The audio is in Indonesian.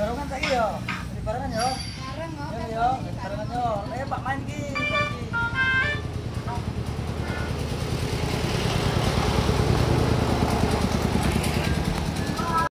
Barangan saiki iya. yo. Barengan yo. Bareng oh, iya, kan iya. yo. Yo, barengan yo. Ayo Pak main gini.